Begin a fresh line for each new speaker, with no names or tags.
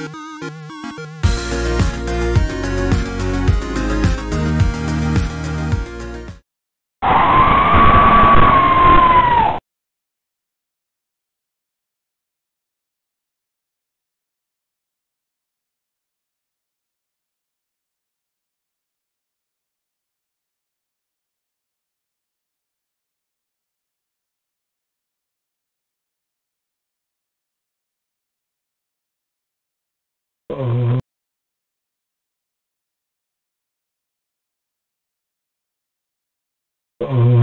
you Oh. oh.